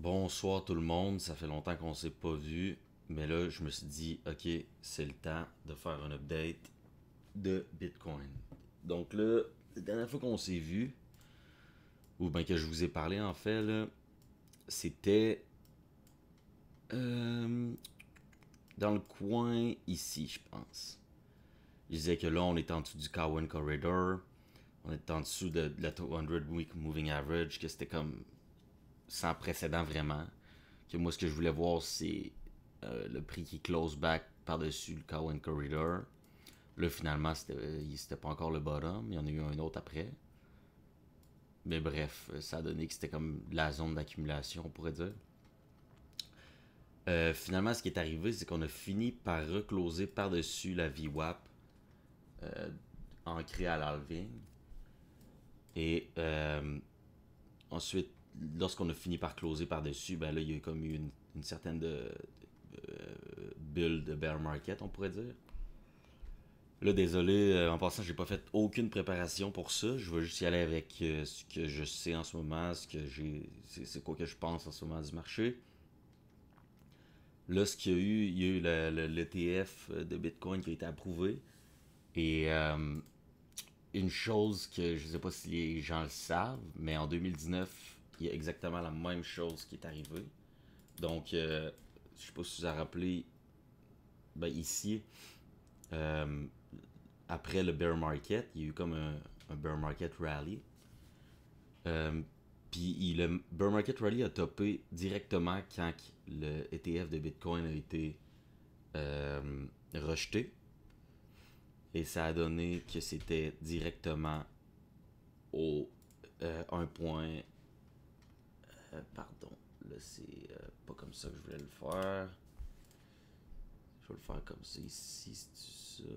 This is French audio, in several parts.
Bonsoir tout le monde, ça fait longtemps qu'on s'est pas vu, mais là je me suis dit ok c'est le temps de faire un update de Bitcoin. Donc là, la dernière fois qu'on s'est vu, ou bien que je vous ai parlé en fait, c'était euh, dans le coin ici, je pense. Je disais que là on est en dessous du Cowan Corridor, on est en dessous de, de la 200 Week Moving Average, que c'était comme sans précédent vraiment. Que moi, ce que je voulais voir, c'est euh, le prix qui close back par-dessus le Cowan Corridor. Là, finalement, c'était pas encore le bottom. Il y en a eu un autre après. Mais bref, ça a donné que c'était comme la zone d'accumulation, on pourrait dire. Euh, finalement, ce qui est arrivé, c'est qu'on a fini par recloser par-dessus la VWAP euh, ancrée à l'alving. Et euh, ensuite, lorsqu'on a fini par closer par-dessus, ben là, il y a comme eu une, certaine de, bulle de bear market, on pourrait dire. Là, désolé, euh, en passant, j'ai pas fait aucune préparation pour ça. Je vais juste y aller avec euh, ce que je sais en ce moment, ce que j'ai. C'est quoi que je pense en ce moment du marché. Là, ce qu'il y a eu, il y a eu l'ETF de Bitcoin qui a été approuvé. Et euh, une chose que je sais pas si les gens le savent, mais en 2019, il y a exactement la même chose qui est arrivée. Donc, euh, je sais pas si vous avez rappelé, ben ici, euh, après le bear market, il y a eu comme un, bear market rally. Euh, puis le bear market rally a topé directement quand le ETF de Bitcoin a été rejeté. Et ça a donné que c'était directement au 1. Euh, pardon. Là, c'est euh, pas comme ça que je voulais le faire. Je vais le faire comme ça ici, c'est ça.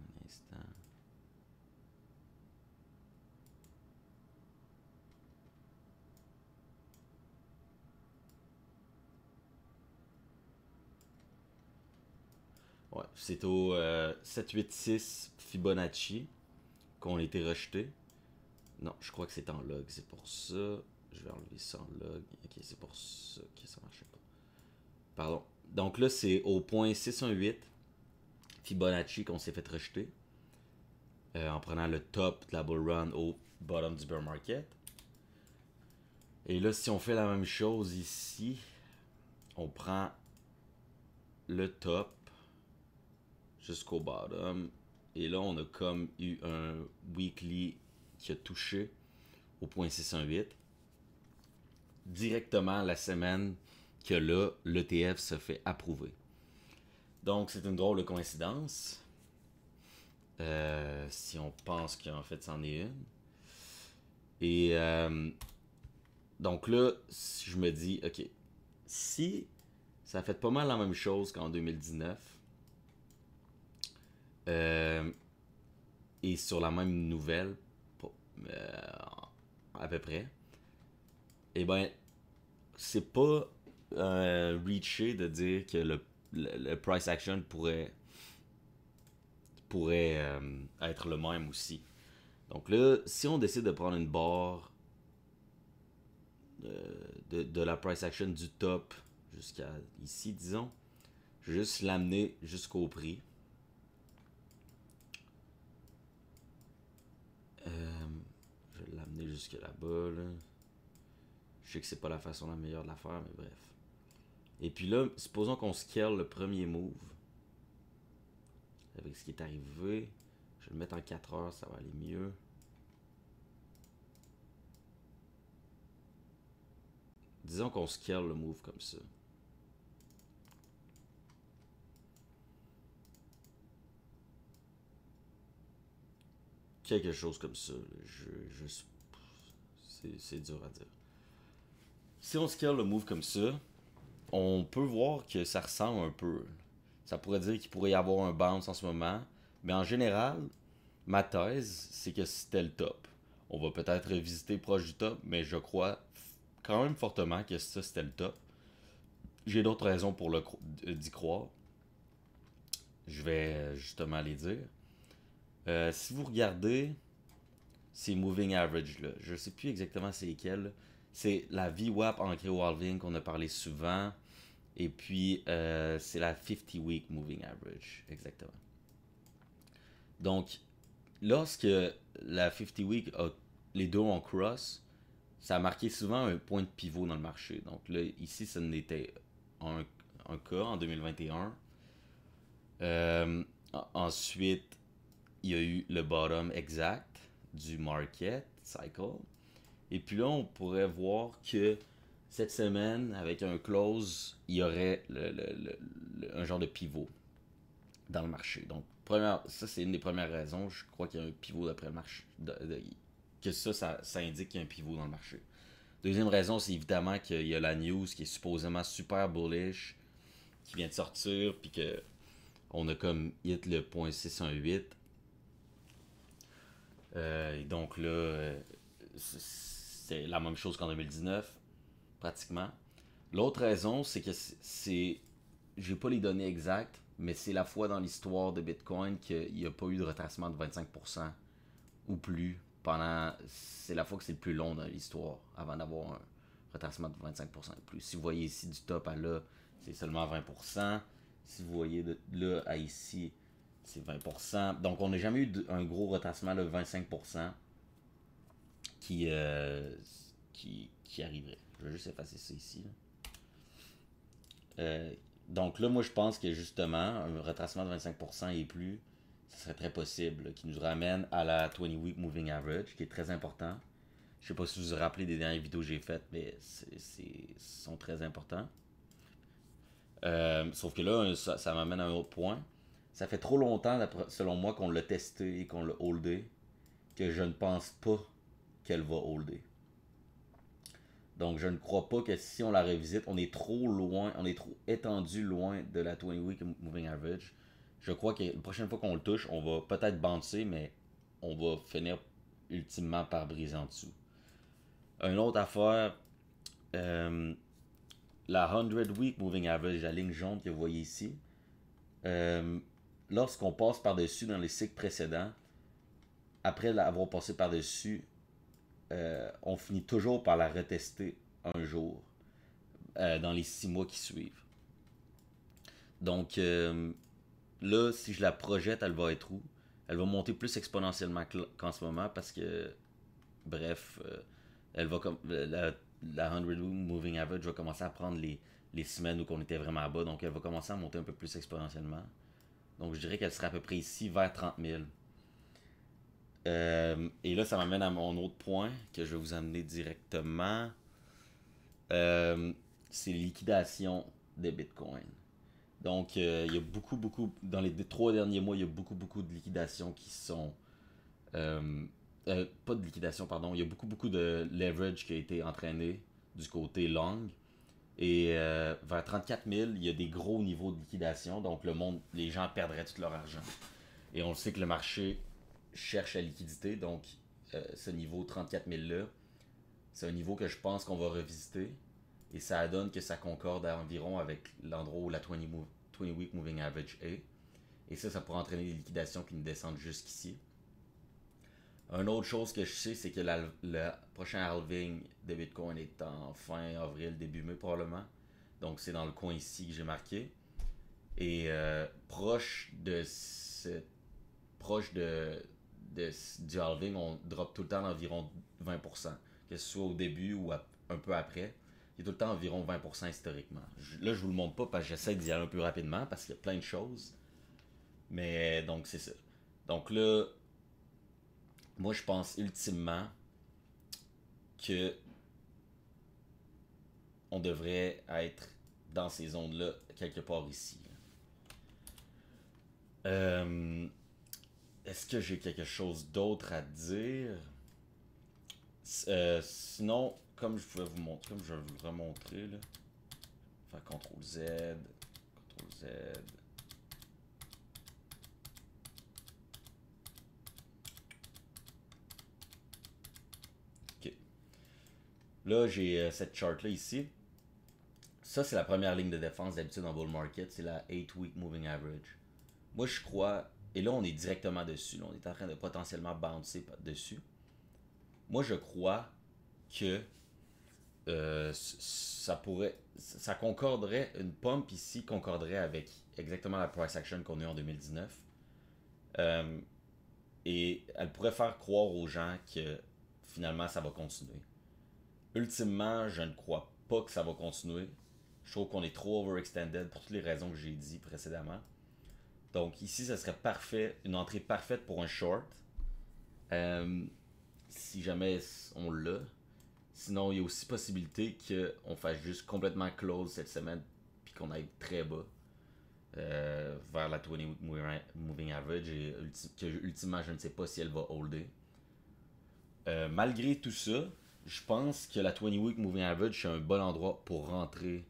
Un instant. Ouais, c'est au 786 euh, Fibonacci qu'on a été rejeté. Non, je crois que c'est en log, c'est pour ça. Je vais enlever ça en log. Ok, c'est pour ça que ça marchait pas. Pardon. Donc là, c'est au point 618 Fibonacci qu'on s'est fait rejeter. Euh, en prenant le top de la bull run au bottom du bear market. Et là, si on fait la même chose ici, on prend le top jusqu'au bottom. Et là, on a comme eu un weekly qui a touché au point 618 directement la semaine que là, l'ETF se fait approuver. Donc, c'est une drôle de coïncidence. Euh, si on pense qu'en fait, c'en est une. Et euh, donc là, je me dis, ok, si ça fait pas mal la même chose qu'en 2019, euh, et sur la même nouvelle, à peu près, et eh ben, c'est pas euh, reaché de dire que le, le, price action pourrait, pourrait euh, être le même aussi. Donc là, si on décide de prendre une barre de, de, la price action du top jusqu'à ici, disons, juste l'amener jusqu'au prix. Jusque là-bas. Je sais que c'est pas la façon la meilleure de la faire, mais bref. Et puis là, supposons qu'on scale le premier move. Avec ce qui est arrivé. Je vais le mettre en 4 heures, ça va aller mieux. Disons qu'on scale le move comme ça. Quelque chose comme ça. Je, c'est dur à dire. Si on scale le move comme ça, on peut voir que ça ressemble un peu. Ça pourrait dire qu'il pourrait y avoir un bounce en ce moment. Mais en général, ma thèse, c'est que c'était le top. On va peut-être revisiter proche du top, mais je crois quand même fortement que ça, c'était le top. J'ai d'autres raisons pour d'y croire. Je vais justement les dire. Euh, si vous regardez, ces moving average là. Je sais plus exactement c'est lesquels. C'est la VWAP ancrée au halving qu'on a parlé souvent. Et puis, euh, c'est la 50 week moving average. Exactement. Donc, lorsque la 50 week, les deux ont cross, ça a marqué souvent un point de pivot dans le marché. Donc là, ici, ça n'était un, cas en 2021. Euh, ensuite, il y a eu le bottom exact du market cycle. Et puis là, on pourrait voir que cette semaine, avec un close, il y aurait un genre de pivot dans le marché. Donc, première, ça, c'est une des premières raisons. Je crois qu'il y a un pivot d'après le marché. que ça, ça, ça indique qu'il y a un pivot dans le marché. Deuxième raison, c'est évidemment qu'il y a la news qui est supposément super bullish, qui vient de sortir, puis que on a comme hit le point 618. Euh, donc là, euh, c'est la même chose qu'en 2019, pratiquement. L'autre raison, c'est que c'est. J'ai pas les données exactes, mais c'est la fois dans l'histoire de Bitcoin qu'il n'y a pas eu de retracement de 25% ou plus pendant. C'est la fois que c'est le plus long dans l'histoire avant d'avoir un retracement de 25% ou plus. Si vous voyez ici du top à là, c'est seulement 20%. Si vous voyez de là à ici, c'est 20%. Donc on n'a jamais eu un gros retracement de 25% qui, euh, qui, qui arriverait. Je vais juste effacer ça ici. Euh, donc là, moi, je pense que justement, un retracement de 25% et plus, ce serait très possible, qui nous ramène à la 20 Week Moving Average, qui est très important. Je sais pas si vous vous rappelez des dernières vidéos que j'ai faites, mais c'est sont très importants. Euh, sauf que là, ça, m'amène à un autre point. Ça fait trop longtemps, selon moi, qu'on l'a testé et qu'on l'a holdé, que je ne pense pas qu'elle va holder. Donc, je ne crois pas que si on la revisite, on est trop loin, on est trop étendu loin de la 20 Week Moving Average. Je crois que la prochaine fois qu'on le touche, on va peut-être bouncer, mais on va finir ultimement par briser en dessous. Une autre affaire, euh, la 100 Week Moving Average, la ligne jaune que vous voyez ici, euh, lorsqu'on passe par-dessus dans les cycles précédents, après l'avoir passé par-dessus, euh, on finit toujours par la retester un jour euh, dans les six mois qui suivent. Donc euh, là, si je la projette, elle va être où? Elle va monter plus exponentiellement qu'en ce moment parce que, bref, elle va comme la, 100 moving average va commencer à prendre les, les semaines où on était vraiment bas, donc elle va commencer à monter un peu plus exponentiellement. Donc je dirais qu'elle sera à peu près ici vers 30 000. Euh, et là, ça m'amène à mon autre point que je vais vous amener directement. Euh, c'est liquidation des bitcoins. Donc, euh, il y a beaucoup, beaucoup, dans les trois derniers mois, il y a beaucoup, beaucoup de liquidations qui sont. pas de liquidation, pardon. Il y a beaucoup, beaucoup de leverage qui a été entraîné du côté long. Et vers 34 000, il y a des gros niveaux de liquidation. Donc, le monde, les gens perdraient tout leur argent. Et on sait que le marché cherche la liquidité. Donc, euh, ce niveau 34 000 là, c'est un niveau que je pense qu'on va revisiter. Et ça donne que ça concorde à environ avec l'endroit où la 20, 20 Week Moving Average est. Et ça, ça pourrait entraîner des liquidations qui nous descendent jusqu'ici. Une autre chose que je sais, c'est que le prochain halving de Bitcoin est en fin avril, début mai probablement. Donc c'est dans le coin ici que j'ai marqué. Et euh, proche de proche de, du halving, on drop tout le temps d'environ 20%. Que ce soit au début ou un peu après. Il y a tout le temps environ 20% historiquement. là, je vous le montre pas parce que j'essaie d'y aller un peu rapidement parce qu'il y a plein de choses. Mais donc, c'est ça. Donc là, moi, je pense ultimement que on devrait être dans ces zones-là, quelque part ici. Euh, est-ce que j'ai quelque chose d'autre à dire? Euh, sinon, comme je pouvais vous montrer, comme je vais vous le remontrer, là. Faire CTRL Z, CTRL Z. Là, j'ai euh, cette chart-là ici. Ça, c'est la première ligne de défense d'habitude en bull market. C'est la 8 week moving average. Moi, je crois et là, on est directement dessus. On est en train de potentiellement bouncer dessus. moi je crois que euh, ça pourrait. Ça concorderait, une pump ici concorderait avec exactement la price action qu'on a eu en 2019. Euh, et elle pourrait faire croire aux gens que finalement ça va continuer. Ultimement, je ne crois pas que ça va continuer. Je trouve qu'on est trop overextended pour toutes les raisons que j'ai dit précédemment. Donc ici, ça serait parfait, une entrée parfaite pour un short. Euh, si jamais on l'a. Sinon, il y a aussi possibilité qu'on fasse juste complètement close cette semaine puis qu'on aille très bas euh, vers la 20 moving average et que ultimement je ne sais pas si elle va holder. Euh, malgré tout ça, je pense que la 20 week moving average c'est un bon endroit pour rentrer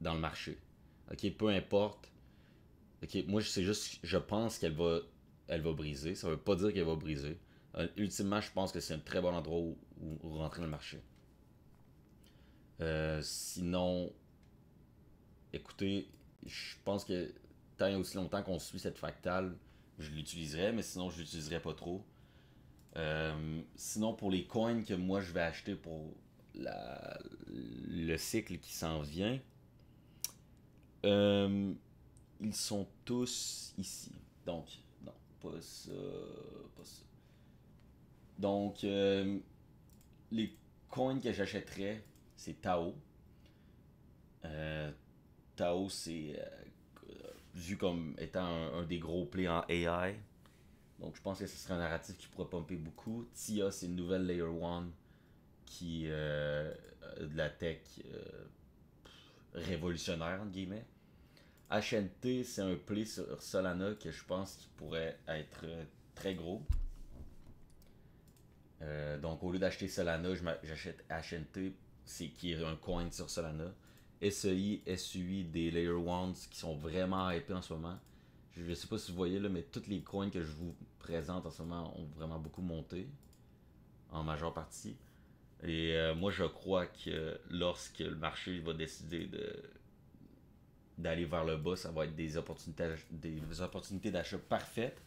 dans le marché. Ok, peu importe. Ok, moi c'est juste, je pense qu'elle va, elle va briser. Ça veut pas dire qu'elle va briser. Euh, ultimement, je pense que c'est un très bon endroit où rentrer dans le marché. Euh, sinon, écoutez, je pense que tant et aussi longtemps qu'on suit cette fractale, je l'utiliserai, mais sinon je l'utiliserai pas trop. Euh, sinon, pour les coins que moi je vais acheter pour la, le cycle qui s'en vient, euh, ils sont tous ici. Donc, non, pas ça, pas ça. Donc, les coins que j'achèterais, c'est Tao. Euh, Tao, c'est euh, vu comme étant un, des gros plays en AI. Donc je pense que ce serait un narratif qui pourrait pomper beaucoup. Tia, c'est une nouvelle Layer 1 qui euh, de la tech révolutionnaire, entre guillemets. HNT, c'est un play sur Solana que je pense qui pourrait être très gros. donc au lieu d'acheter Solana, j'achète HNT c'est qui est un coin sur Solana. SEI, SUI, des Layer Ones qui sont vraiment hypés en ce moment. Je ne sais pas si vous voyez là, mais toutes les coins que je vous présente en ce moment ont vraiment beaucoup monté. En majeure partie. Et euh, moi je crois que lorsque le marché va décider de d'aller vers le bas, ça va être des opportunités des opportunités d'achat parfaites.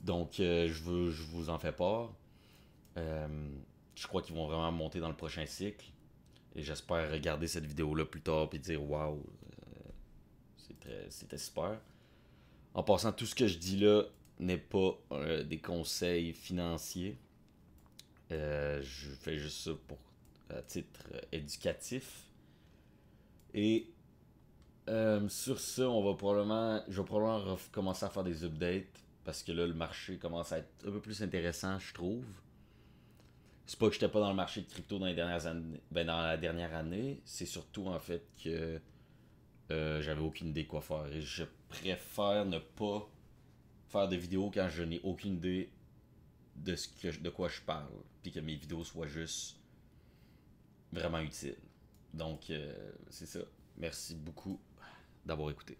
Donc euh, je veux je vous en fais part. Euh, je crois qu'ils vont vraiment monter dans le prochain cycle. Et j'espère regarder cette vidéo-là plus tard et dire waouh, c'était super. En passant, tout ce que je dis là n'est pas euh, des conseils financiers. Euh, je fais juste ça pour à titre éducatif. Et sur ça, on va probablement, je vais probablement commencer à faire des updates parce que là, le marché commence à être un peu plus intéressant, je trouve c'est pas que j'étais pas dans le marché de crypto dans les dernières années, ben dans la dernière année, c'est surtout en fait que euh, j'avais aucune idée quoi faire et je préfère ne pas faire de vidéos quand je n'ai aucune idée de ce que de quoi je parle, puis que mes vidéos soient juste vraiment utiles. Donc euh, c'est ça. Merci beaucoup d'avoir écouté.